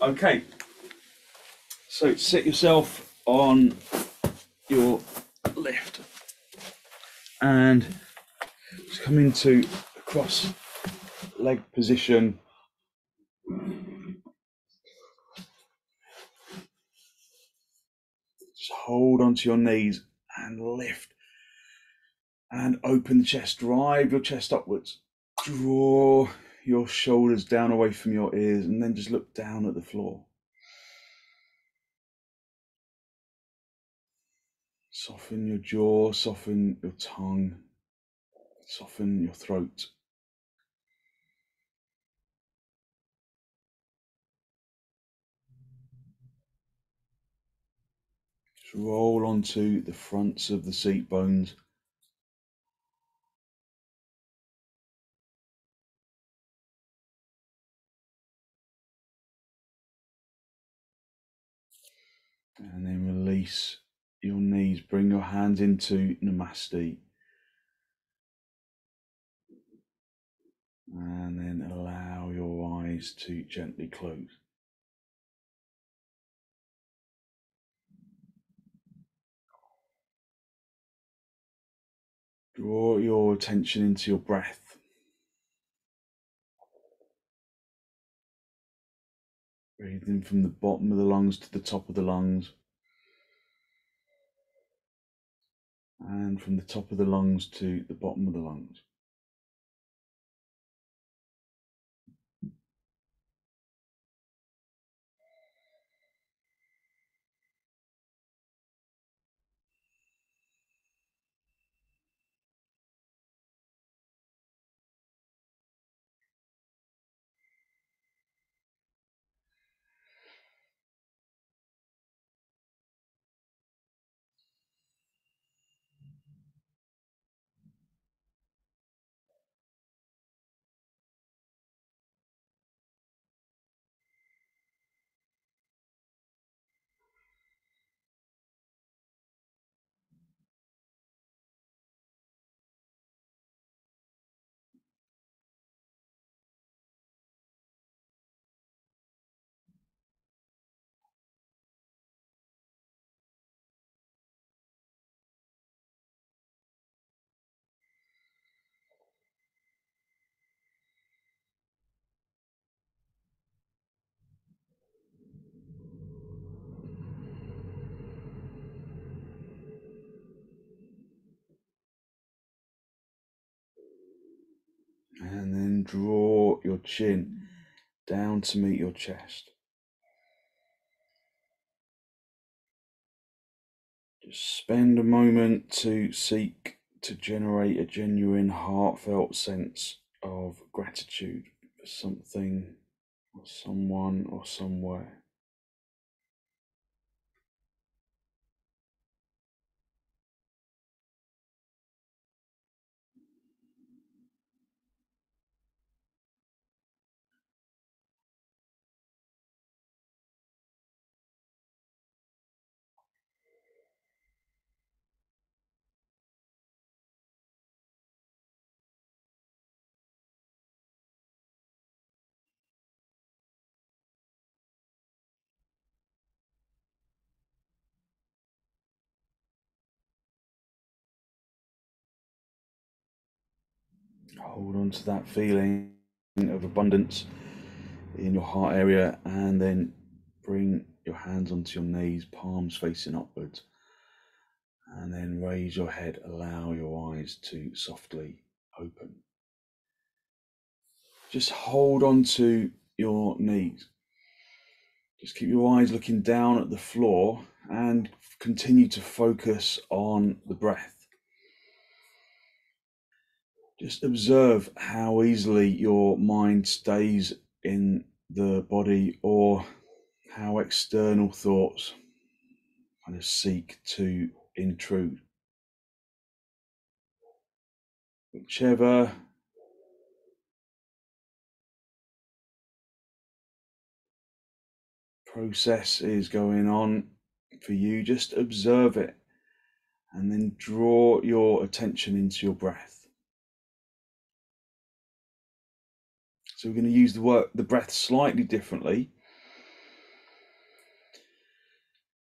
Okay. So sit yourself on your left and just come into a cross leg position. Just hold onto your knees and lift and open the chest. Drive your chest upwards. Draw your shoulders down away from your ears and then just look down at the floor. Soften your jaw, soften your tongue, soften your throat. Just roll onto the fronts of the seat bones. And then release your knees. Bring your hands into Namaste. And then allow your eyes to gently close. Draw your attention into your breath. Breathe in from the bottom of the lungs to the top of the lungs. And from the top of the lungs to the bottom of the lungs. And then draw your chin down to meet your chest. Just spend a moment to seek to generate a genuine, heartfelt sense of gratitude for something or someone or somewhere. Hold on to that feeling of abundance in your heart area and then bring your hands onto your knees, palms facing upwards. And then raise your head, allow your eyes to softly open. Just hold on to your knees. Just keep your eyes looking down at the floor and continue to focus on the breath. Just observe how easily your mind stays in the body or how external thoughts kind of seek to intrude. Whichever process is going on for you, just observe it and then draw your attention into your breath. So we're going to use the work the breath slightly differently.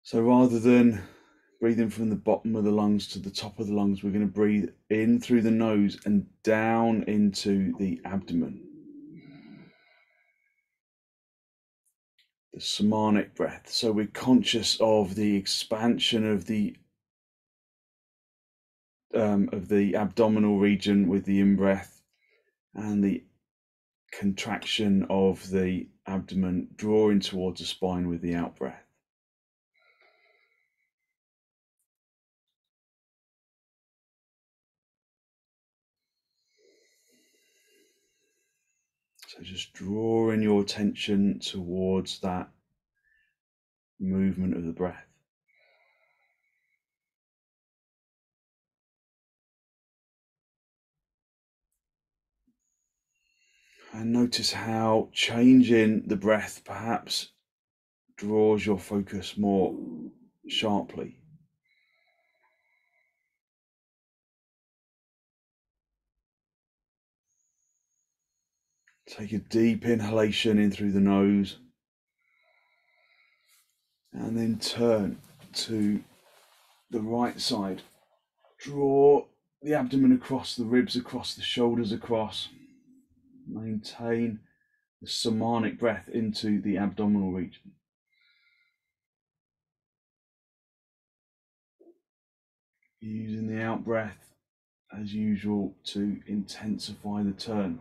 So rather than breathing from the bottom of the lungs to the top of the lungs, we're going to breathe in through the nose and down into the abdomen. The samanic breath. So we're conscious of the expansion of the um, of the abdominal region with the in breath and the contraction of the abdomen drawing towards the spine with the out breath. So just drawing your attention towards that movement of the breath. And notice how changing the breath perhaps draws your focus more sharply. Take a deep inhalation in through the nose and then turn to the right side. Draw the abdomen across, the ribs across, the shoulders across. Maintain the samanic breath into the abdominal region. Using the out breath as usual to intensify the turn.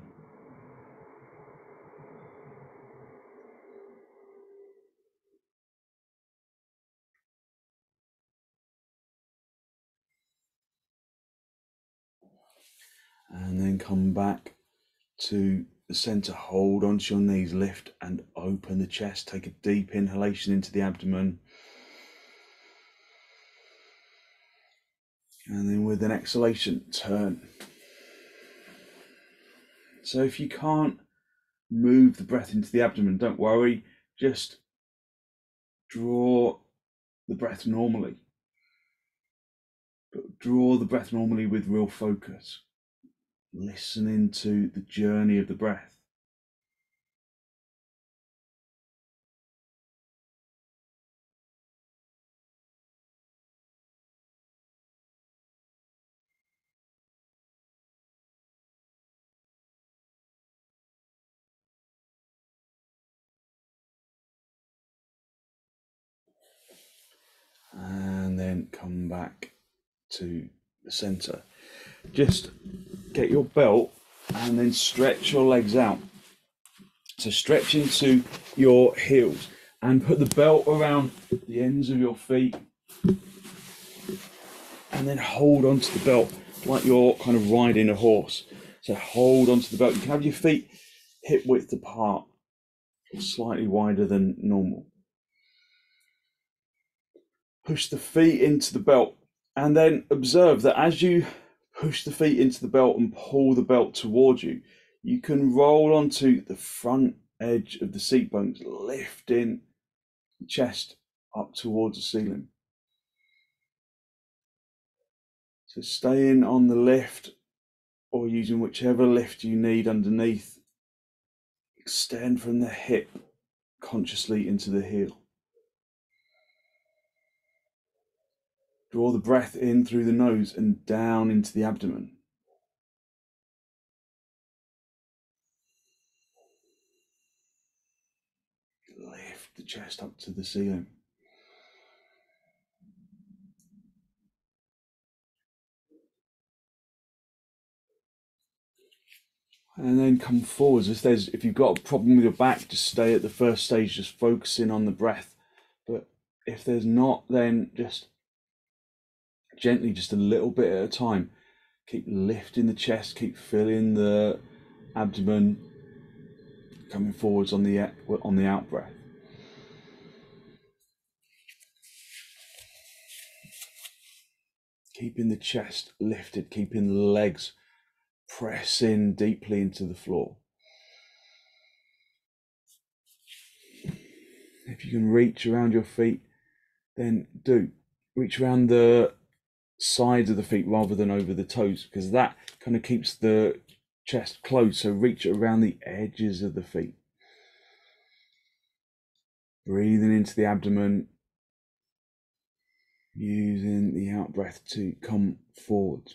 And then come back to the center. Hold onto your knees, lift and open the chest. Take a deep inhalation into the abdomen. And then with an exhalation, turn. So if you can't move the breath into the abdomen, don't worry. Just draw the breath normally. But draw the breath normally with real focus listening to the journey of the breath. And then come back to the center. Just get your belt and then stretch your legs out. So stretch into your heels and put the belt around the ends of your feet and then hold onto the belt like you're kind of riding a horse. So hold onto the belt. You can have your feet hip width apart, slightly wider than normal. Push the feet into the belt and then observe that as you push the feet into the belt and pull the belt towards you, you can roll onto the front edge of the seat bones, lifting the chest up towards the ceiling. So staying on the lift or using whichever lift you need underneath, extend from the hip consciously into the heel. Draw the breath in through the nose and down into the abdomen. Lift the chest up to the ceiling. and then come forwards. If there's if you've got a problem with your back, just stay at the first stage, just focusing on the breath. But if there's not, then just gently, just a little bit at a time. Keep lifting the chest, keep filling the abdomen, coming forwards on the on the out breath. Keeping the chest lifted, keeping the legs pressing deeply into the floor. If you can reach around your feet, then do. Reach around the sides of the feet rather than over the toes because that kind of keeps the chest closed. So reach around the edges of the feet. Breathing into the abdomen, using the out breath to come forward.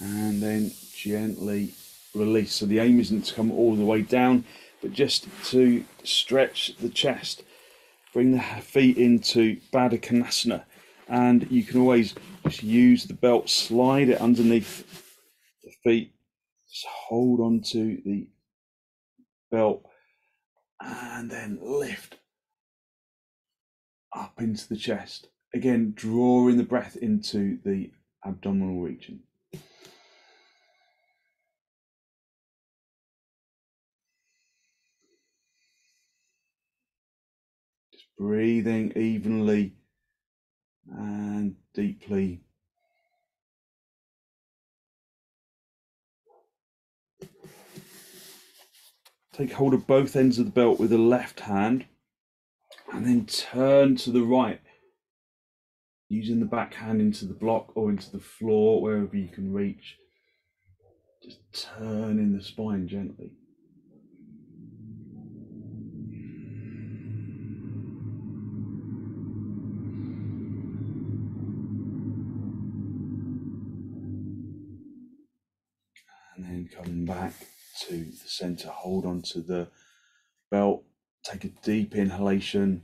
And then gently release. So the aim isn't to come all the way down, but just to stretch the chest. Bring the feet into Baddha and you can always just use the belt, slide it underneath the feet, just hold on to the belt, and then lift up into the chest. Again, drawing the breath into the abdominal region. Breathing evenly and deeply. Take hold of both ends of the belt with the left hand and then turn to the right, using the back hand into the block or into the floor, wherever you can reach. Just turn in the spine gently. Coming back to the center. Hold on to the belt. Take a deep inhalation.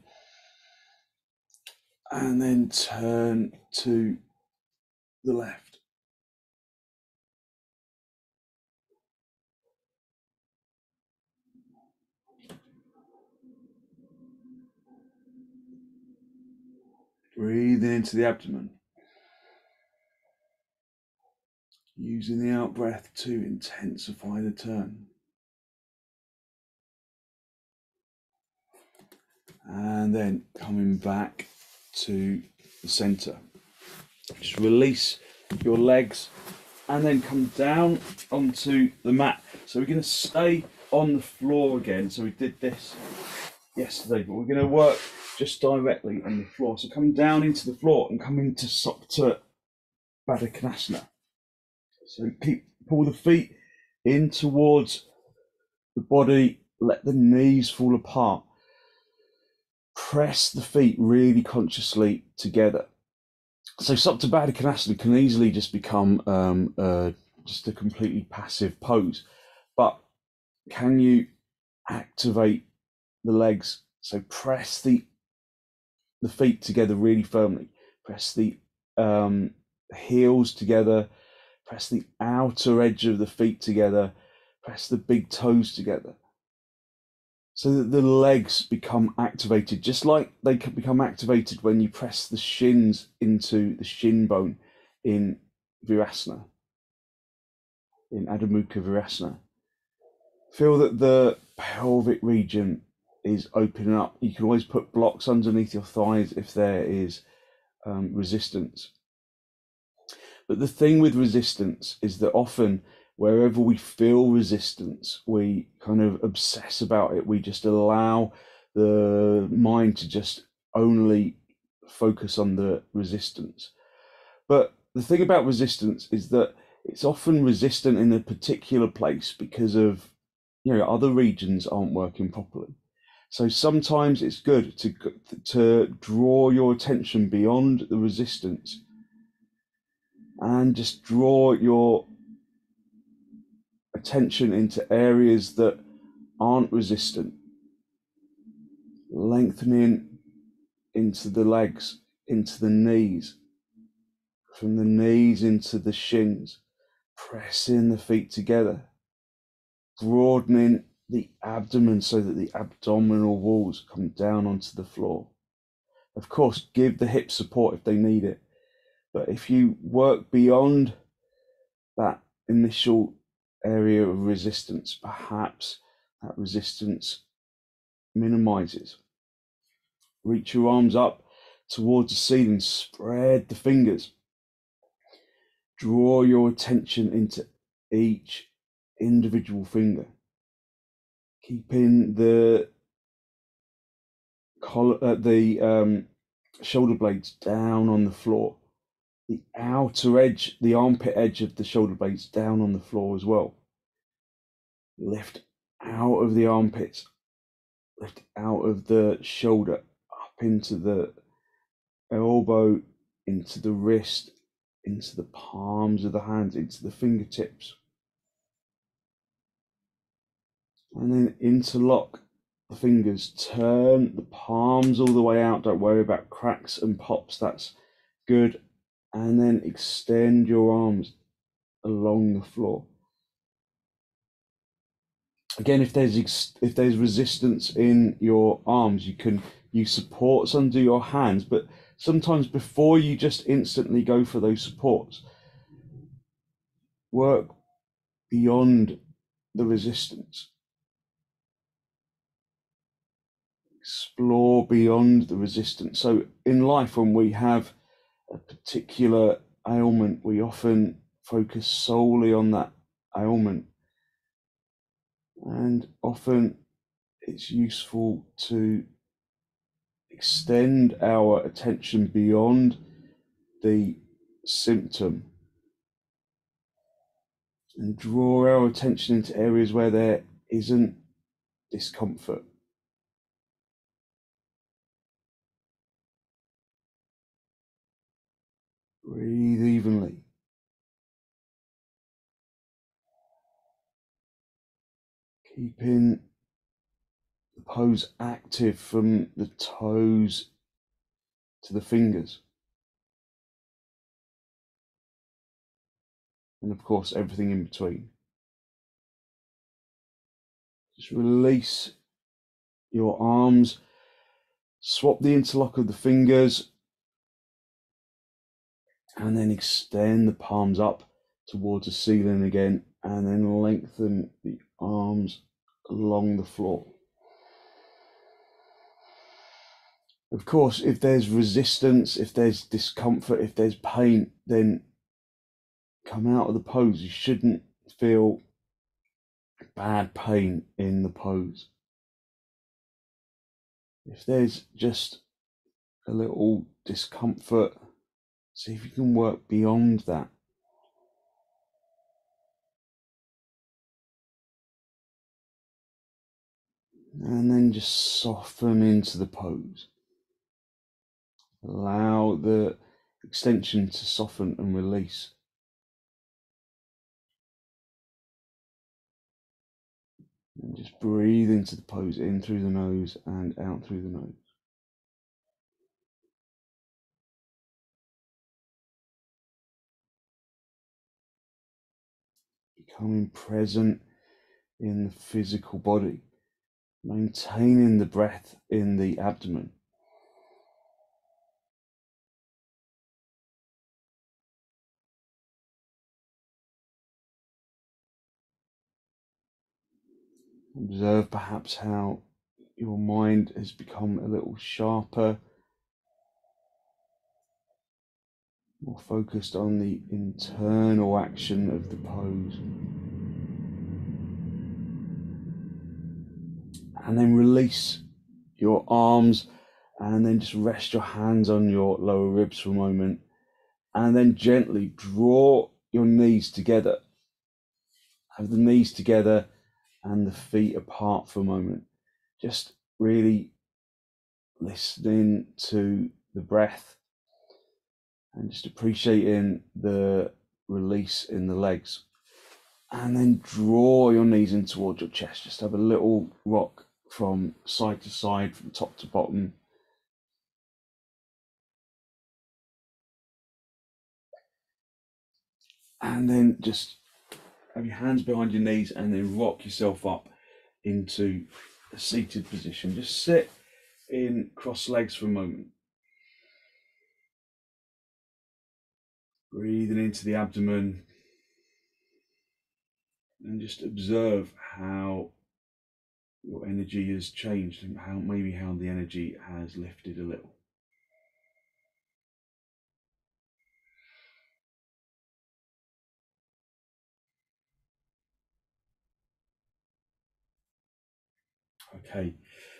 And then turn to the left. Breathing into the abdomen. Using the out breath to intensify the turn. And then coming back to the center. Just release your legs and then come down onto the mat. So we're going to stay on the floor again. So we did this yesterday, but we're going to work just directly on the floor. So coming down into the floor and coming to Supta Baddha Konasana. So keep pull the feet in towards the body, let the knees fall apart. Press the feet really consciously together. So Supta Baddha Konasana can easily just become um, uh, just a completely passive pose, but can you activate the legs? So press the the feet together really firmly. Press the um, heels together Press the outer edge of the feet together. Press the big toes together. So that the legs become activated, just like they can become activated when you press the shins into the shin bone in Virasana, in Adho Mukha Virasana. Feel that the pelvic region is opening up. You can always put blocks underneath your thighs if there is um, resistance. But the thing with resistance is that often wherever we feel resistance, we kind of obsess about it. We just allow the mind to just only focus on the resistance. But the thing about resistance is that it's often resistant in a particular place because of you know other regions aren't working properly. So sometimes it's good to to draw your attention beyond the resistance and just draw your attention into areas that aren't resistant. Lengthening into the legs, into the knees, from the knees into the shins, pressing the feet together, broadening the abdomen so that the abdominal walls come down onto the floor. Of course, give the hips support if they need it but if you work beyond that initial area of resistance, perhaps that resistance minimizes. Reach your arms up towards the ceiling, spread the fingers. Draw your attention into each individual finger, keeping the collar, uh, the um, shoulder blades down on the floor the outer edge, the armpit edge of the shoulder blades down on the floor as well. Lift out of the armpits, lift out of the shoulder, up into the elbow, into the wrist, into the palms of the hands, into the fingertips. And then interlock the fingers, turn the palms all the way out. Don't worry about cracks and pops, that's good. And then extend your arms along the floor. Again, if there's if there's resistance in your arms, you can use supports under your hands, but sometimes before you just instantly go for those supports, work beyond the resistance. Explore beyond the resistance. So, in life, when we have a particular ailment, we often focus solely on that ailment. And often it's useful to extend our attention beyond the symptom and draw our attention into areas where there isn't discomfort. Breathe evenly. Keeping the pose active from the toes to the fingers. And of course, everything in between. Just release your arms, swap the interlock of the fingers, and then extend the palms up towards the ceiling again, and then lengthen the arms along the floor. Of course, if there's resistance, if there's discomfort, if there's pain, then come out of the pose. You shouldn't feel bad pain in the pose. If there's just a little discomfort, see if you can work beyond that. And then just soften into the pose. Allow the extension to soften and release. And just breathe into the pose in through the nose and out through the nose. Becoming present in the physical body, maintaining the breath in the abdomen. Observe perhaps how your mind has become a little sharper, more focused on the internal action of the pose. And then release your arms and then just rest your hands on your lower ribs for a moment and then gently draw your knees together. Have the knees together and the feet apart for a moment. Just really listening to the breath and just appreciating the release in the legs. And then draw your knees in towards your chest. Just have a little rock from side to side, from top to bottom. And then just have your hands behind your knees and then rock yourself up into a seated position. Just sit in cross legs for a moment. Breathing into the abdomen and just observe how your energy has changed and how maybe how the energy has lifted a little. Okay,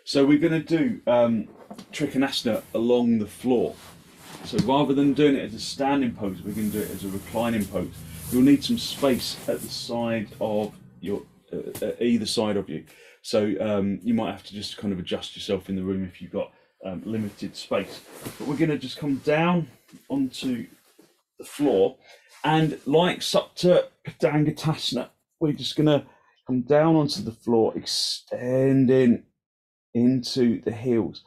so we're going to do um, Trikonasana along the floor. So rather than doing it as a standing pose, we're going to do it as a reclining pose. You'll need some space at the side of your, uh, uh, either side of you. So um, you might have to just kind of adjust yourself in the room if you've got um, limited space. But we're going to just come down onto the floor and like Supta Padangusthasana, we're just going to come down onto the floor, extending into the heels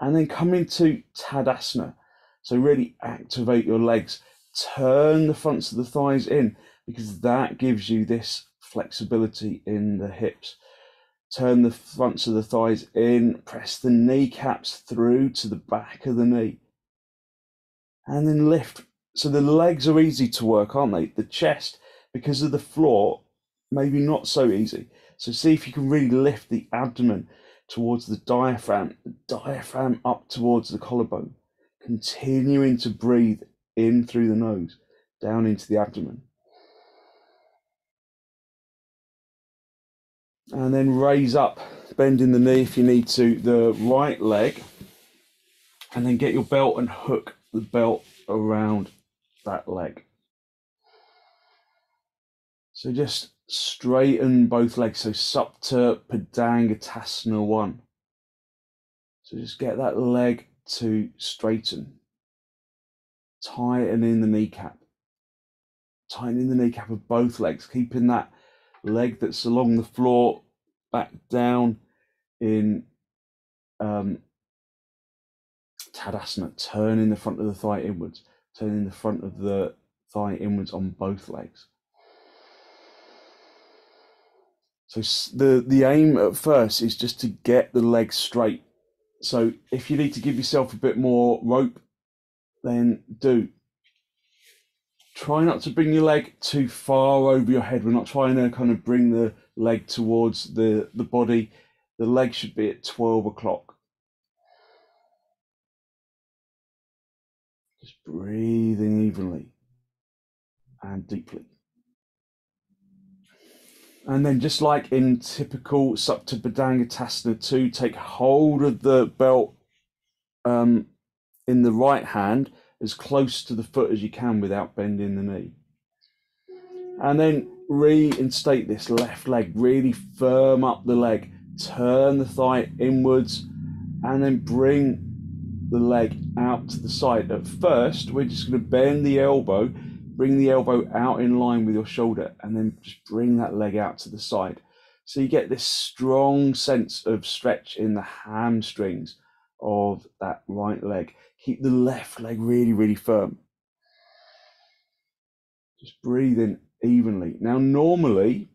and then come into Tadasana. So really activate your legs, turn the fronts of the thighs in because that gives you this flexibility in the hips. Turn the fronts of the thighs in, press the kneecaps through to the back of the knee, and then lift. So the legs are easy to work, aren't they? The chest, because of the floor, maybe not so easy. So see if you can really lift the abdomen towards the diaphragm, the diaphragm up towards the collarbone, continuing to breathe in through the nose, down into the abdomen. And then raise up, bending the knee if you need to, the right leg, and then get your belt and hook the belt around that leg. So just straighten both legs. So Supta Padangusthasana 1. So just get that leg to straighten. Tighten in the kneecap. Tighten in the kneecap of both legs, keeping that leg that's along the floor back down in um, Tadasana, turning the front of the thigh inwards, turning the front of the thigh inwards on both legs. So the the aim at first is just to get the legs straight. So if you need to give yourself a bit more rope, then do. Try not to bring your leg too far over your head. We're not trying to kind of bring the leg towards the, the body. The leg should be at 12 o'clock. Just breathing evenly and deeply. And then, just like in typical Supta Baddhanga 2, take hold of the belt um, in the right hand as close to the foot as you can without bending the knee. And then reinstate this left leg, really firm up the leg, turn the thigh inwards, and then bring the leg out to the side. At first, we're just going to bend the elbow Bring the elbow out in line with your shoulder and then just bring that leg out to the side. So you get this strong sense of stretch in the hamstrings of that right leg. Keep the left leg really, really firm. Just breathe in evenly. Now, normally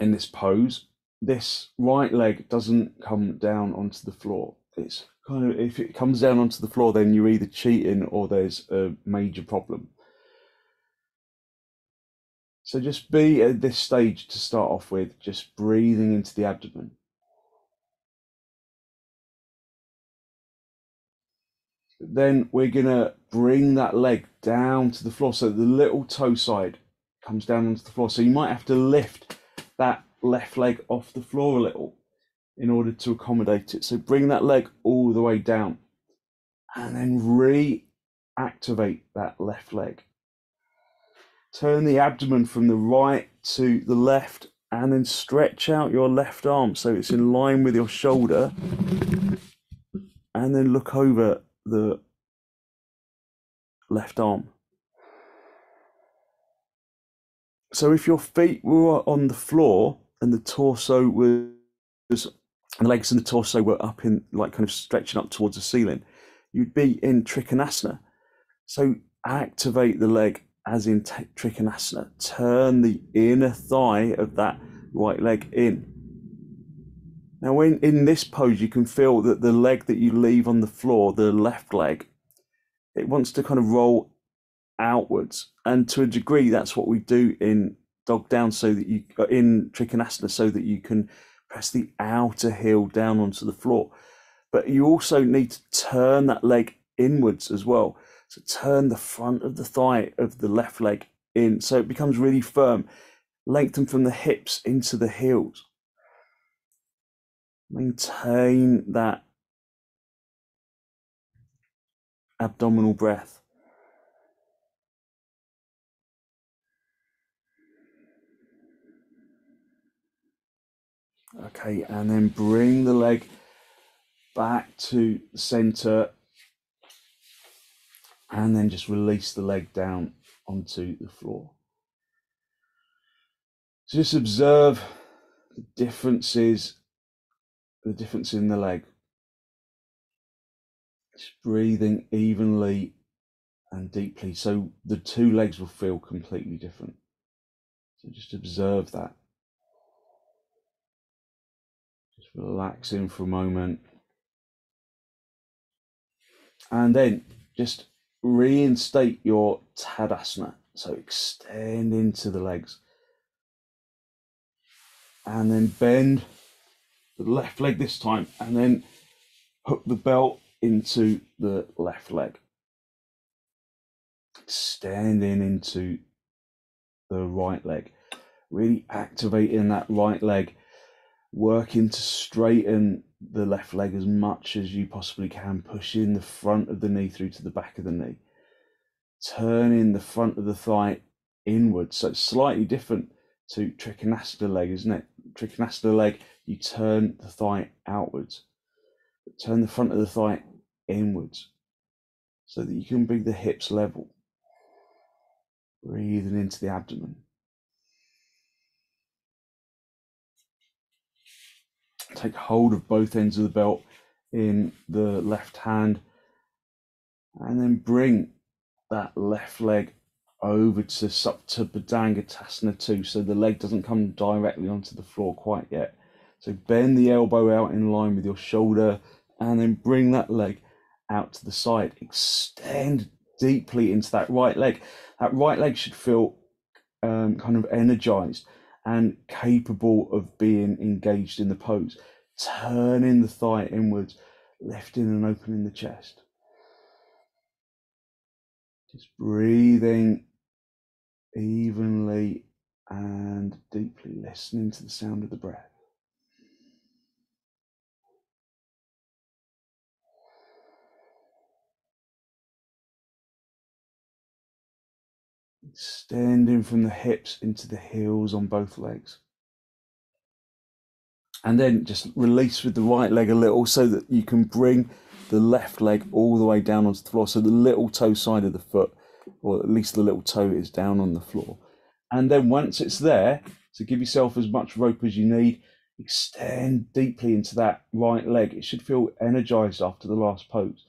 in this pose, this right leg doesn't come down onto the floor. It's kind of if it comes down onto the floor, then you're either cheating or there's a major problem. So just be at this stage to start off with, just breathing into the abdomen. Then we're going to bring that leg down to the floor. So the little toe side comes down onto the floor. So you might have to lift that left leg off the floor a little in order to accommodate it. So bring that leg all the way down and then reactivate that left leg. Turn the abdomen from the right to the left and then stretch out your left arm so it's in line with your shoulder. And then look over the left arm. So if your feet were on the floor and the torso was, the legs and the torso were up in, like kind of stretching up towards the ceiling, you'd be in Trikonasana. So activate the leg as in t- Trikonasana, turn the inner thigh of that right leg in. Now, when in this pose, you can feel that the leg that you leave on the floor, the left leg, it wants to kind of roll outwards, and to a degree, that's what we do in dog down, so that you uh, in Trikonasana, so that you can press the outer heel down onto the floor. But you also need to turn that leg inwards as well. So turn the front of the thigh of the left leg in so it becomes really firm. Lengthen from the hips into the heels. Maintain that abdominal breath. Okay, and then bring the leg back to the center and then just release the leg down onto the floor. So just observe the differences, the difference in the leg. Just breathing evenly and deeply. So the two legs will feel completely different. So just observe that. Just relaxing for a moment. And then just reinstate your Tadasana. So extend into the legs. And then bend the left leg this time and then hook the belt into the left leg. Extending into the right leg. Really activating that right leg. Working to straighten the left leg as much as you possibly can pushing the front of the knee through to the back of the knee turning the front of the thigh inwards so it's slightly different to trikonasana leg isn't it trikonasana leg, you turn the thigh outwards. Turn the front of the thigh inwards so that you can bring the hips level. Breathing into the abdomen. Take hold of both ends of the belt in the left hand and then bring that left leg over to Supta Padangusthasana 2 so the leg doesn't come directly onto the floor quite yet. So bend the elbow out in line with your shoulder and then bring that leg out to the side. Extend deeply into that right leg. That right leg should feel um, kind of energized and capable of being engaged in the pose. Turning the thigh inwards, lifting and opening the chest. Just breathing evenly and deeply, listening to the sound of the breath. Extending from the hips into the heels on both legs. And then just release with the right leg a little so that you can bring the left leg all the way down onto the floor. So the little toe side of the foot or at least the little toe is down on the floor. And then once it's there, to give yourself as much rope as you need, extend deeply into that right leg. It should feel energized after the last pose.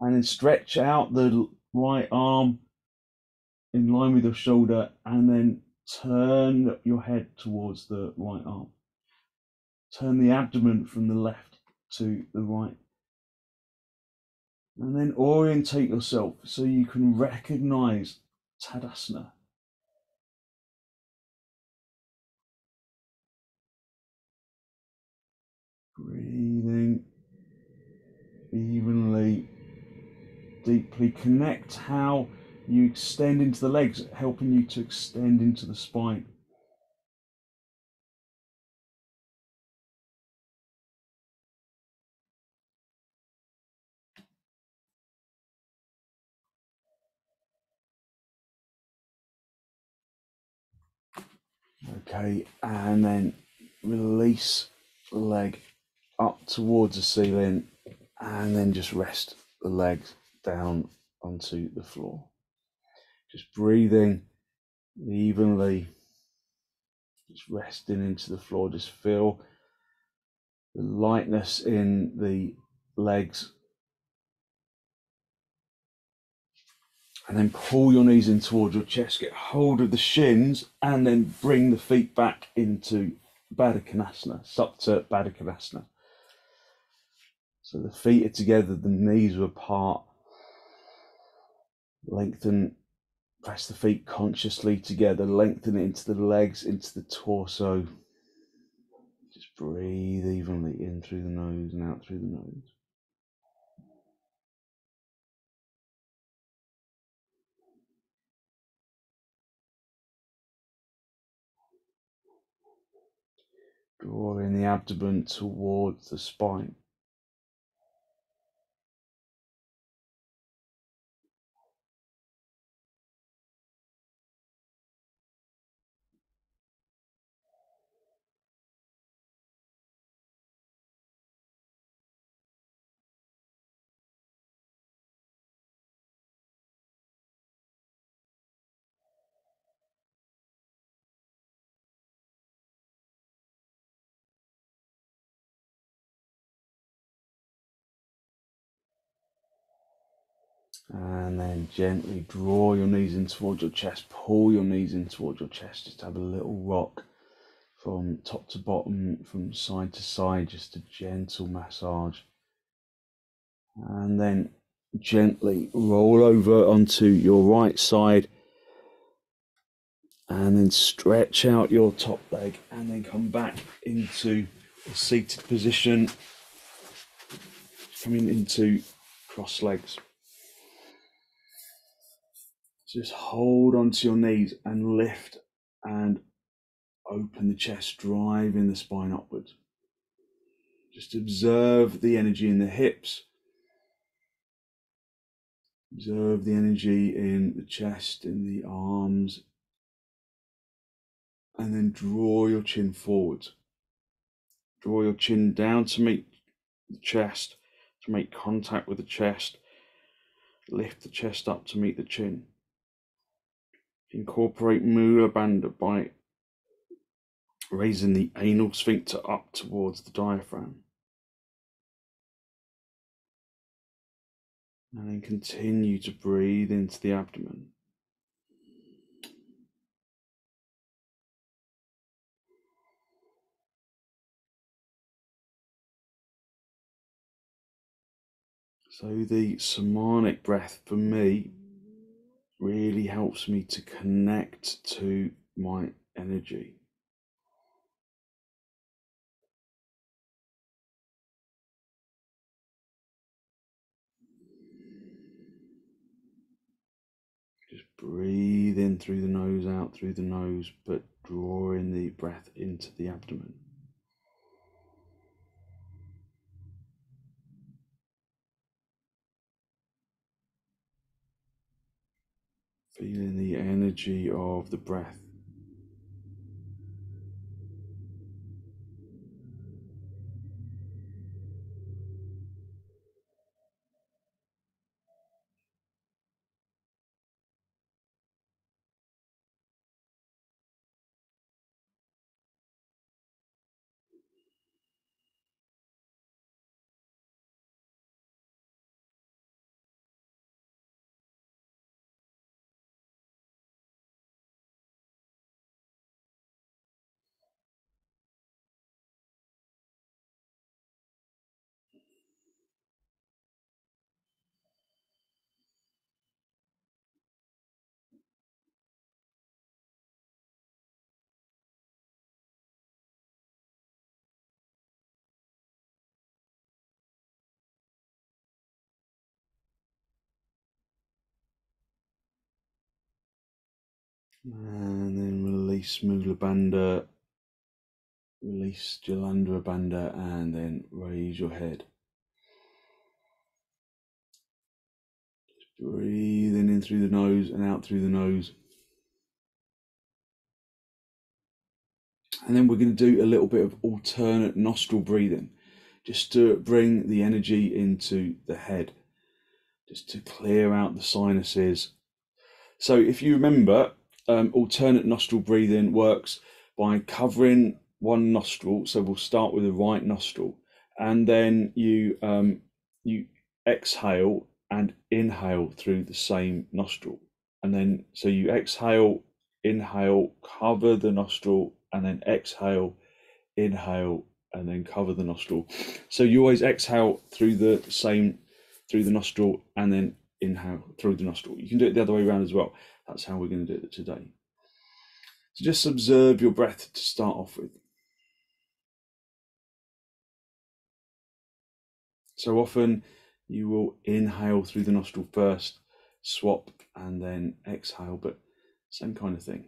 And then stretch out the right arm in line with your shoulder and then turn your head towards the right arm. Turn the abdomen from the left to the right and then orientate yourself so you can recognize Tadasana. Breathing evenly, deeply. Connect how you extend into the legs, helping you to extend into the spine. Okay, and then release the leg up towards the ceiling and then just rest the legs down onto the floor. Just breathing evenly, just resting into the floor. Just feel the lightness in the legs and then pull your knees in towards your chest, get hold of the shins, and then bring the feet back into Baddha Supta Baddha. So the feet are together, the knees are apart. Lengthen, press the feet consciously together, lengthen it into the legs, into the torso. Just breathe evenly in through the nose and out through the nose. drawing the abdomen towards the spine. And then gently draw your knees in towards your chest. Pull your knees in towards your chest. Just have a little rock from top to bottom, from side to side. Just a gentle massage. And then gently roll over onto your right side. And then stretch out your top leg. And then come back into a seated position. Coming into cross legs. Just hold onto your knees and lift and open the chest, driving the spine upwards. Just observe the energy in the hips. Observe the energy in the chest, in the arms. And then draw your chin forwards. Draw your chin down to meet the chest, to make contact with the chest. Lift the chest up to meet the chin. Incorporate Mula Bandha by raising the anal sphincter up towards the diaphragm. And then continue to breathe into the abdomen. So, the Samanic breath for me really helps me to connect to my energy. Just breathe in through the nose, out through the nose, but drawing the breath into the abdomen. Feeling the energy of the breath. And then release Mula Bandha, release Jalandhara Bandha, and then raise your head. Just breathing in through the nose and out through the nose. And then we're going to do a little bit of alternate nostril breathing, just to bring the energy into the head, just to clear out the sinuses. So if you remember, um, alternate nostril breathing works by covering one nostril. So we'll start with the right nostril, and then you um, you exhale and inhale through the same nostril, and then so you exhale, inhale, cover the nostril, and then exhale, inhale, and then cover the nostril. So you always exhale through the same through the nostril, and then inhale through the nostril. You can do it the other way around as well. That's how we're going to do it today. So just observe your breath to start off with. So often you will inhale through the nostril first, swap, and then exhale, but same kind of thing.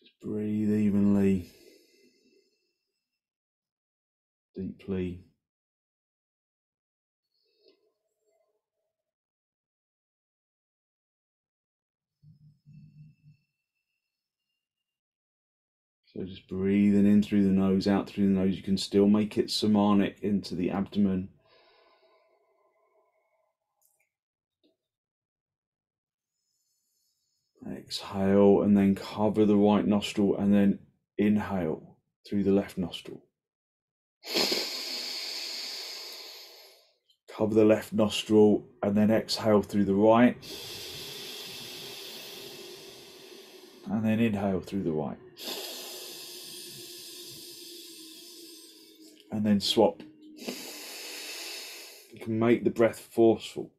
Just breathe evenly, deeply. So just breathing in through the nose, out through the nose. You can still make it samanic into the abdomen. Exhale and then cover the right nostril and then inhale through the left nostril. Cover the left nostril and then exhale through the right. And then inhale through the right. And then swap. You can make the breath forceful.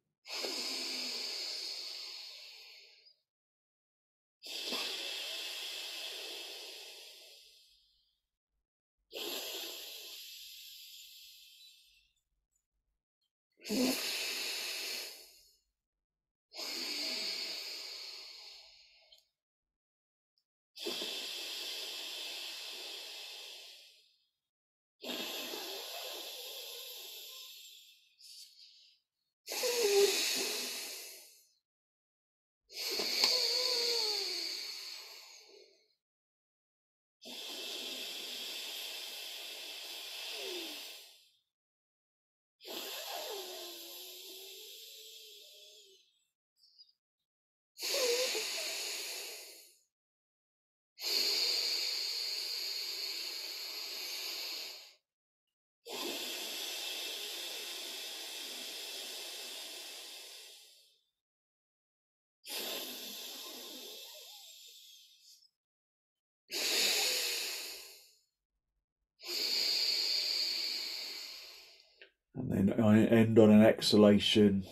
I end on an exhalation.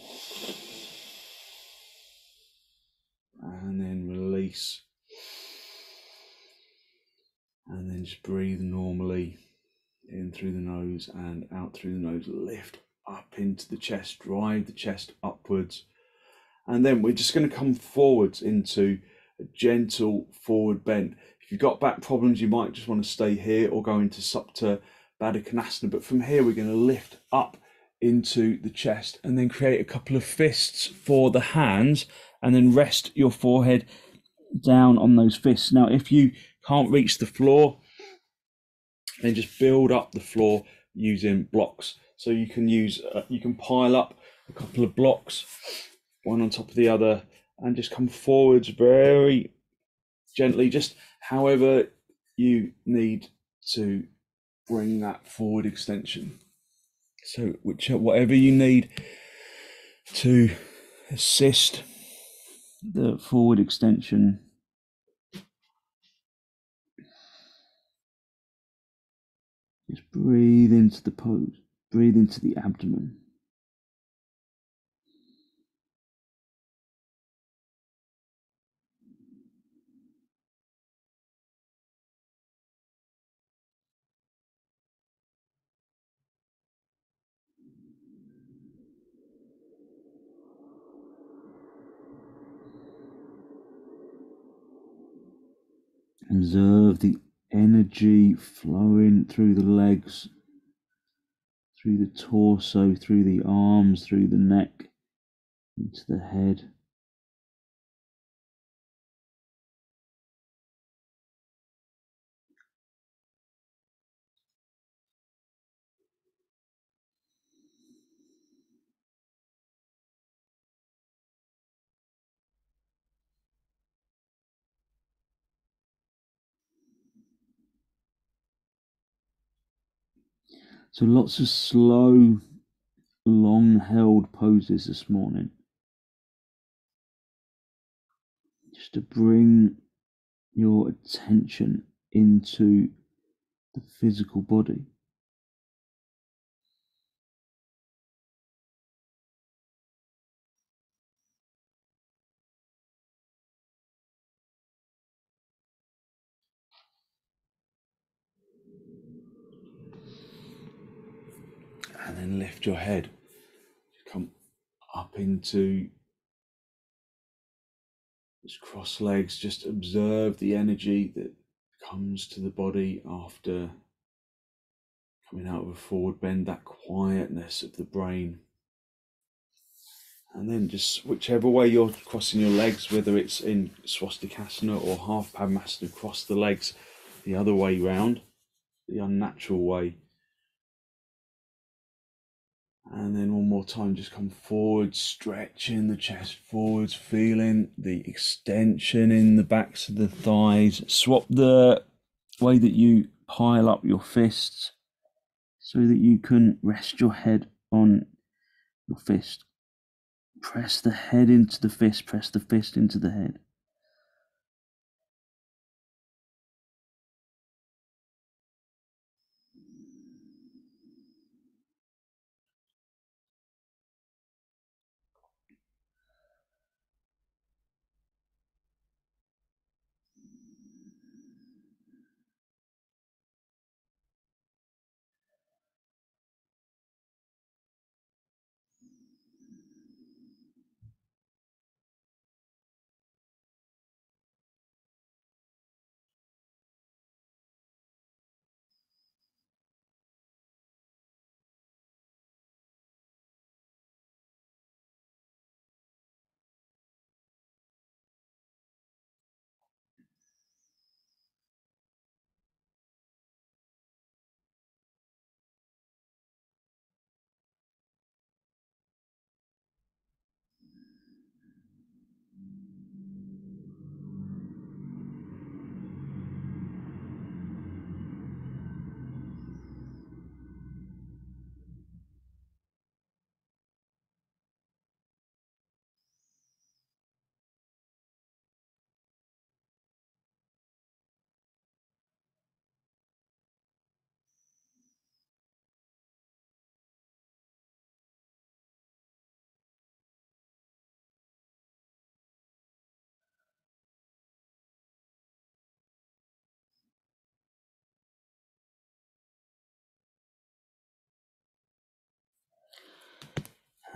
And then release. And then just breathe normally in through the nose and out through the nose. Lift up into the chest, drive the chest upwards. And then we're just going to come forwards into a gentle forward bend. If you've got back problems, you might just want to stay here or go into Supta Baddha Konasana. But from here, we're going to lift up into the chest and then create a couple of fists for the hands and then rest your forehead down on those fists. Now, if you can't reach the floor, then just build up the floor using blocks. So you can use, uh, you can pile up a couple of blocks, one on top of the other, and just come forwards very gently, just however you need to bring that forward extension. So, which whatever you need to assist the forward extension. Just breathe into the pose, breathe into the abdomen. Observe the energy flowing through the legs, through the torso, through the arms, through the neck, into the head. So lots of slow, long held poses this morning. Just to bring your attention into the physical body. And lift your head. Come up into just cross legs. Just observe the energy that comes to the body after coming out of a forward bend, that quietness of the brain. And then just whichever way you're crossing your legs, whether it's in swastikasana or half padmasana, cross the legs the other way round, the unnatural way. And then one more time, just come forward, stretching the chest forwards, feeling the extension in the backs of the thighs. Swap the way that you pile up your fists so that you can rest your head on your fist. Press the head into the fist, press the fist into the head.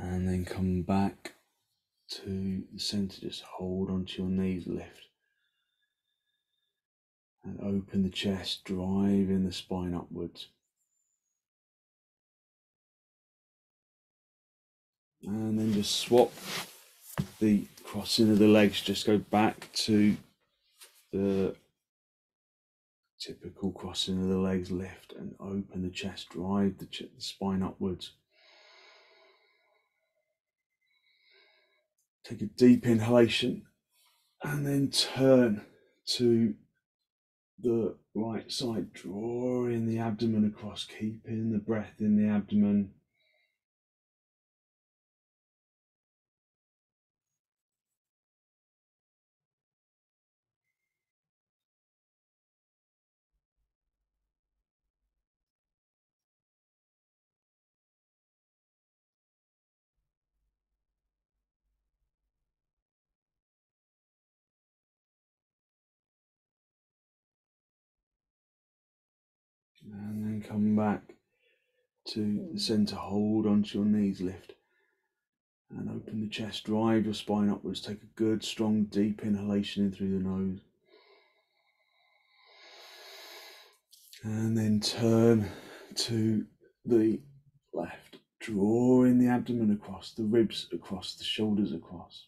And then come back to the center. Just hold onto your knees, lift. And open the chest, driving the spine upwards. And then just swap the crossing of the legs, just go back to the typical crossing of the legs, lift and open the chest, drive the, ch- the spine upwards. Take a deep inhalation and then turn to the right side, drawing the abdomen across, keeping the breath in the abdomen. And then come back to the mm. center, hold onto your knees, lift and open the chest, drive your spine upwards. Take a good, strong, deep inhalation in through the nose. And then turn to the left, drawing the abdomen across, the ribs across, the shoulders across.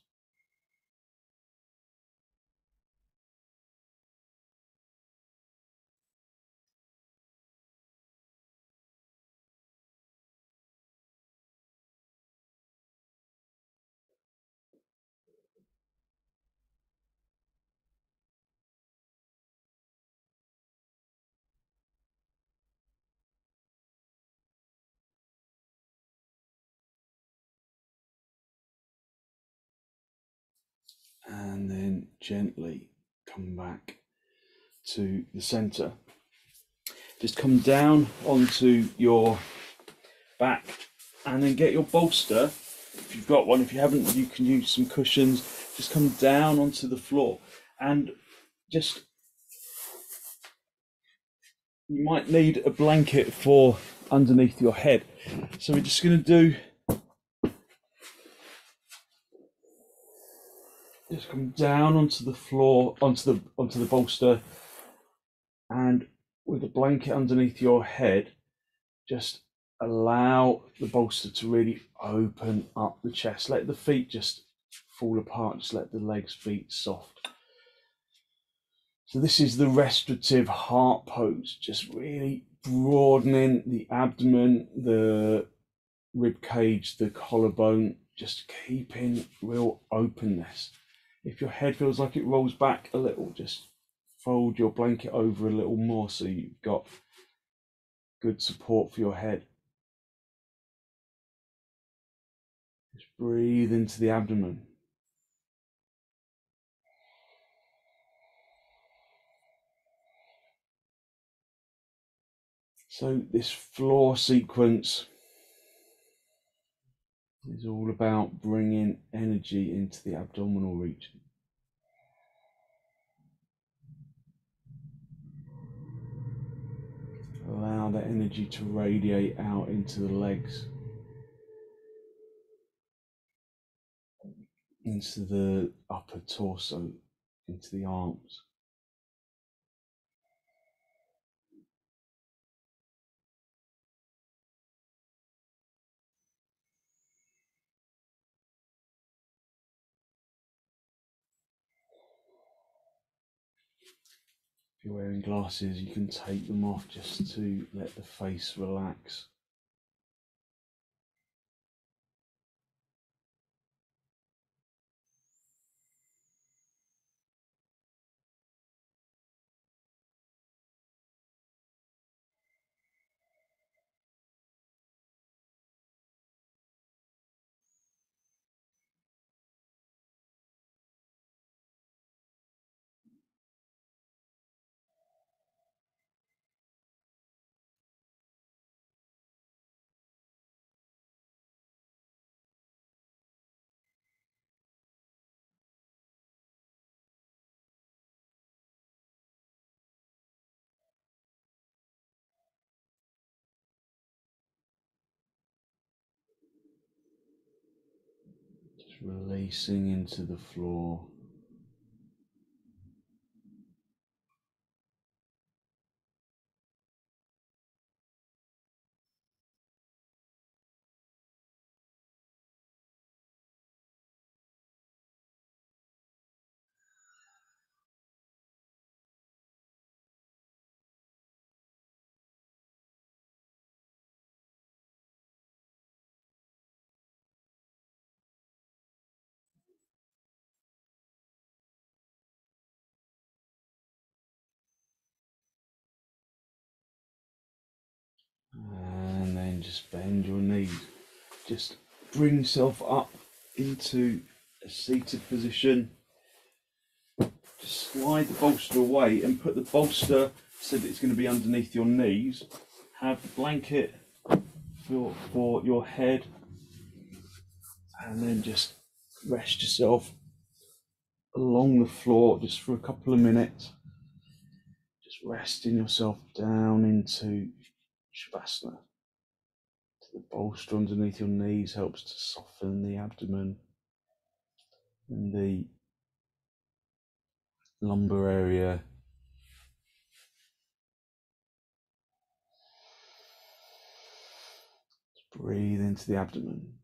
And then gently come back to the center. Just come down onto your back and then get your bolster. If you've got one, if you haven't, you can use some cushions. Just come down onto the floor and just you might need a blanket for underneath your head. So we're just going to do just come down onto the floor, onto the onto the bolster, and with a blanket underneath your head, just allow the bolster to really open up the chest. Let the feet just fall apart. Just let the legs, feet soft. So this is the restorative heart pose. Just really broadening the abdomen, the rib cage, the collarbone, just keeping real openness. If your head feels like it rolls back a little, just fold your blanket over a little more so you've got good support for your head. Just breathe into the abdomen. So, this floor sequence is all about bringing energy into the abdominal region. Allow that energy to radiate out into the legs, into the upper torso, into the arms. If you're wearing glasses, you can take them off just to let the face relax. Releasing into the floor. And then just bend your knees. Just bring yourself up into a seated position. Just slide the bolster away and put the bolster so that it's going to be underneath your knees. Have the blanket for, for your head. And then just rest yourself along the floor just for a couple of minutes. Just resting yourself down into Shavasana. The bolster underneath your knees helps to soften the abdomen and the lumbar area. Just breathe into the abdomen.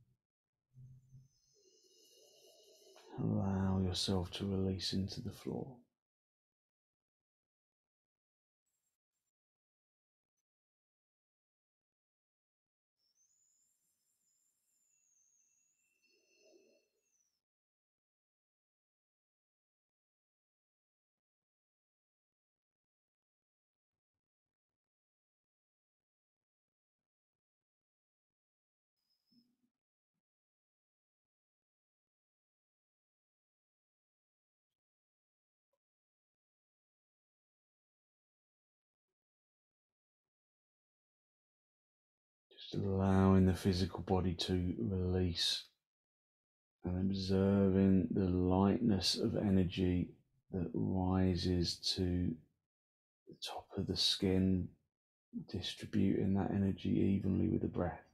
Allow yourself to release into the floor. Just allowing the physical body to release and observing the lightness of energy that rises to the top of the skin, distributing that energy evenly with the breath.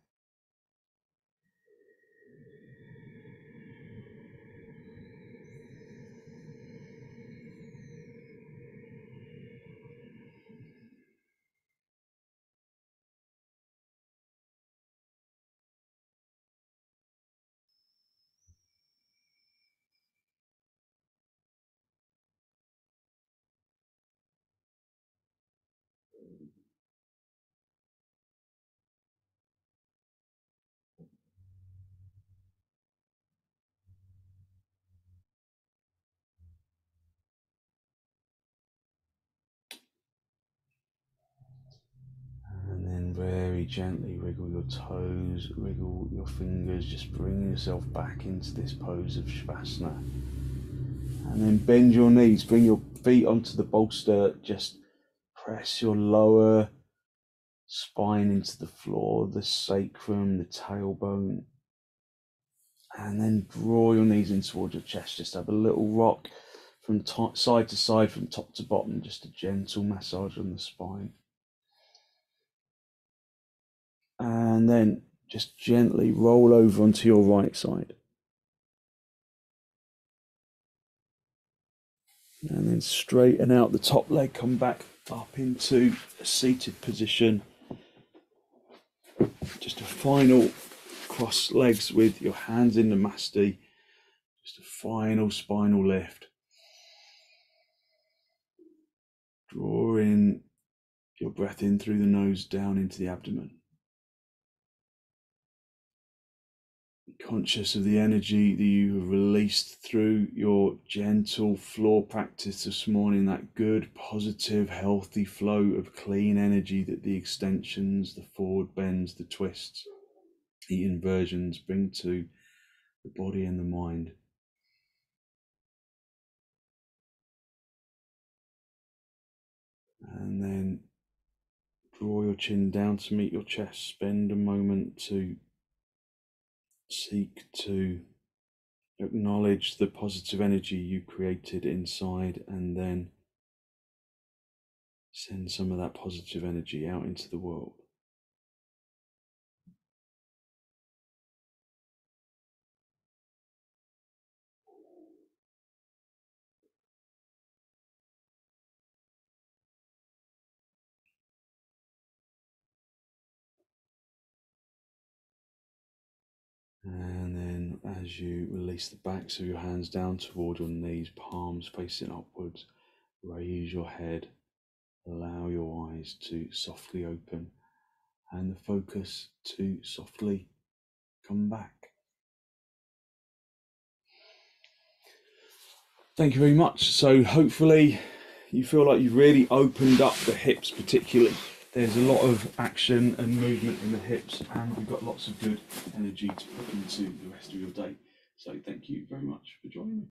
Gently wriggle your toes, wriggle your fingers, just bring yourself back into this pose of Shavasana. And then bend your knees, bring your feet onto the bolster, just press your lower spine into the floor, the sacrum, the tailbone. And then draw your knees in towards your chest. Just have a little rock from side to side, from top to bottom, just a gentle massage on the spine. And then just gently roll over onto your right side. And then straighten out the top leg, come back up into a seated position. Just a final cross legs with your hands in namaste. Just a final spinal lift. Drawing your breath in through the nose down into the abdomen. Conscious of the energy that you have released through your gentle floor practice this morning, that good, positive, healthy flow of clean energy that the extensions, the forward bends, the twists, the inversions bring to the body and the mind. And then draw your chin down to meet your chest. Spend a moment to seek to acknowledge the positive energy you created inside and then send some of that positive energy out into the world. As you release the backs of your hands down toward your knees, palms facing upwards, raise your head, allow your eyes to softly open and the focus to softly come back. Thank you very much. So, hopefully, you feel like you've really opened up the hips, particularly there's a lot of action and movement in the hips, and we've got lots of good energy to put into the rest of your day. So, thank you very much for joining me.